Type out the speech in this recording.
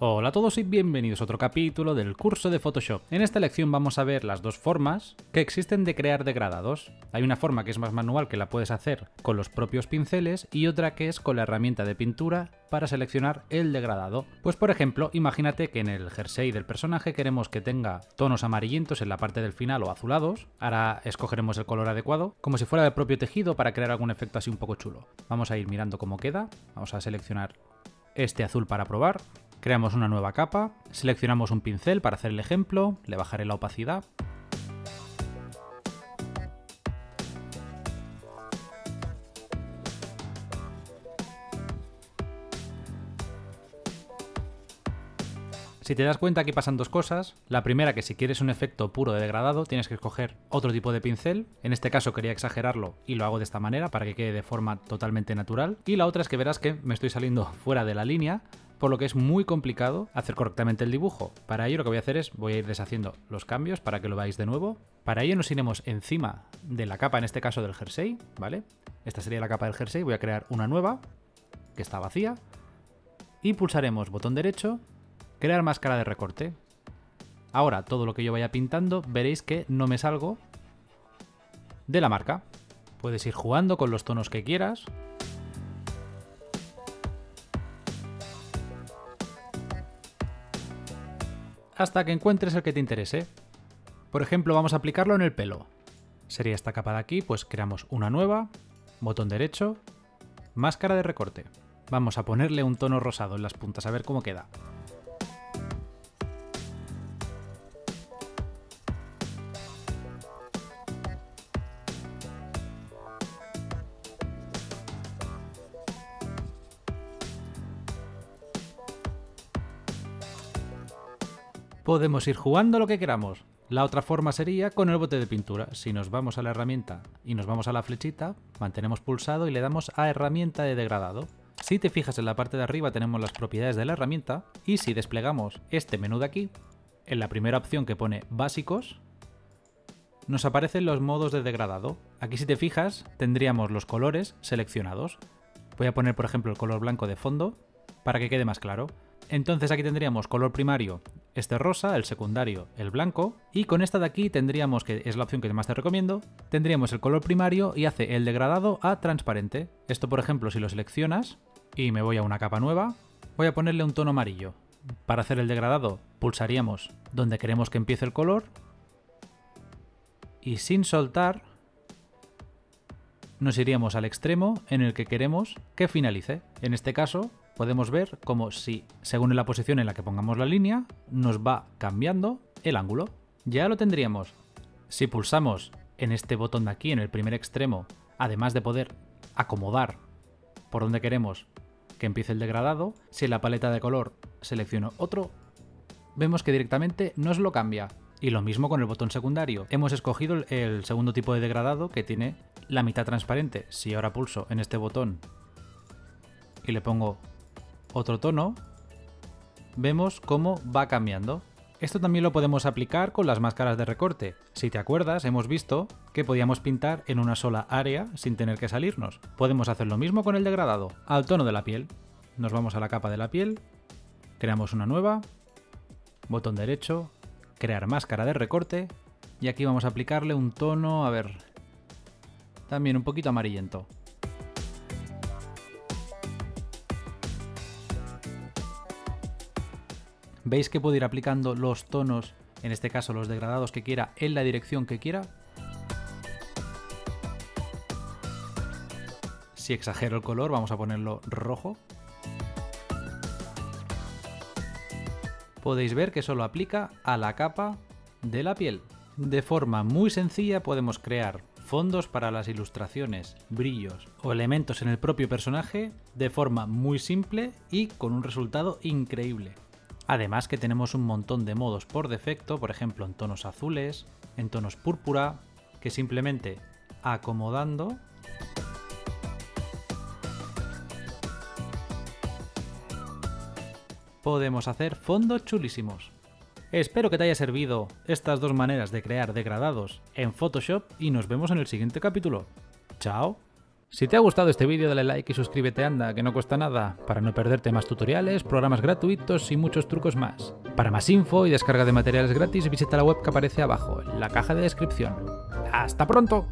Hola a todos y bienvenidos a otro capítulo del curso de Photoshop. En esta lección vamos a ver las dos formas que existen de crear degradados. Hay una forma que es más manual que la puedes hacer con los propios pinceles y otra que es con la herramienta de pintura para seleccionar el degradado. Pues por ejemplo, imagínate que en el jersey del personaje queremos que tenga tonos amarillentos en la parte del final o azulados. Ahora escogeremos el color adecuado, como si fuera del propio tejido para crear algún efecto así un poco chulo. Vamos a ir mirando cómo queda. Vamos a seleccionar este azul para probar Creamos una nueva capa, seleccionamos un pincel para hacer el ejemplo, le bajaré la opacidad. Si te das cuenta aquí pasan dos cosas. La primera que si quieres un efecto puro de degradado tienes que escoger otro tipo de pincel. En este caso quería exagerarlo y lo hago de esta manera para que quede de forma totalmente natural. Y la otra es que verás que me estoy saliendo fuera de la línea por lo que es muy complicado hacer correctamente el dibujo. Para ello lo que voy a hacer es, voy a ir deshaciendo los cambios para que lo veáis de nuevo. Para ello nos iremos encima de la capa, en este caso del jersey, ¿vale? Esta sería la capa del jersey, voy a crear una nueva, que está vacía, y pulsaremos botón derecho, crear máscara de recorte. Ahora, todo lo que yo vaya pintando, veréis que no me salgo de la marca. Puedes ir jugando con los tonos que quieras, hasta que encuentres el que te interese. Por ejemplo, vamos a aplicarlo en el pelo. Sería esta capa de aquí, pues creamos una nueva, botón derecho, máscara de recorte. Vamos a ponerle un tono rosado en las puntas a ver cómo queda. Podemos ir jugando lo que queramos. La otra forma sería con el bote de pintura. Si nos vamos a la herramienta y nos vamos a la flechita, mantenemos pulsado y le damos a herramienta de degradado. Si te fijas en la parte de arriba tenemos las propiedades de la herramienta y si desplegamos este menú de aquí, en la primera opción que pone básicos, nos aparecen los modos de degradado. Aquí si te fijas tendríamos los colores seleccionados. Voy a poner por ejemplo el color blanco de fondo para que quede más claro. Entonces aquí tendríamos color primario, este rosa, el secundario, el blanco, y con esta de aquí tendríamos, que es la opción que más te recomiendo, tendríamos el color primario y hace el degradado a transparente. Esto por ejemplo si lo seleccionas y me voy a una capa nueva, voy a ponerle un tono amarillo. Para hacer el degradado pulsaríamos donde queremos que empiece el color y sin soltar nos iríamos al extremo en el que queremos que finalice. En este caso podemos ver como si, según la posición en la que pongamos la línea, nos va cambiando el ángulo. Ya lo tendríamos. Si pulsamos en este botón de aquí, en el primer extremo, además de poder acomodar por donde queremos que empiece el degradado, si en la paleta de color selecciono otro, vemos que directamente nos lo cambia. Y lo mismo con el botón secundario. Hemos escogido el segundo tipo de degradado que tiene la mitad transparente. Si ahora pulso en este botón y le pongo otro tono, vemos cómo va cambiando. Esto también lo podemos aplicar con las máscaras de recorte. Si te acuerdas, hemos visto que podíamos pintar en una sola área sin tener que salirnos. Podemos hacer lo mismo con el degradado, al tono de la piel. Nos vamos a la capa de la piel, creamos una nueva, botón derecho, crear máscara de recorte, y aquí vamos a aplicarle un tono, a ver, también un poquito amarillento. ¿Veis que puedo ir aplicando los tonos, en este caso los degradados que quiera, en la dirección que quiera? Si exagero el color, vamos a ponerlo rojo. Podéis ver que solo aplica a la capa de la piel. De forma muy sencilla podemos crear fondos para las ilustraciones, brillos o elementos en el propio personaje de forma muy simple y con un resultado increíble. Además que tenemos un montón de modos por defecto, por ejemplo en tonos azules, en tonos púrpura, que simplemente acomodando podemos hacer fondos chulísimos. Espero que te haya servido estas dos maneras de crear degradados en Photoshop y nos vemos en el siguiente capítulo. ¡Chao! Si te ha gustado este vídeo dale like y suscríbete anda, que no cuesta nada, para no perderte más tutoriales, programas gratuitos y muchos trucos más. Para más info y descarga de materiales gratis visita la web que aparece abajo, en la caja de descripción. ¡Hasta pronto!